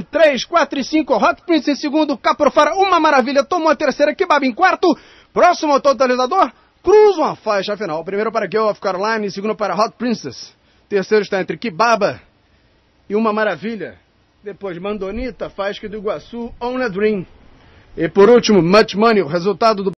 3, 4 e 5, Hot Prince em segundo, Caprofara, uma maravilha, tomou a terceira, Kebab em quarto, próximo ao totalizador, cruzam uma faixa final. Primeiro para Girl of Caroline, segundo para Hot Princess. Terceiro está entre Kibaba e Uma Maravilha. Depois Mandonita, Fasca do Iguaçu, On a Dream. E por último, Much Money, o resultado do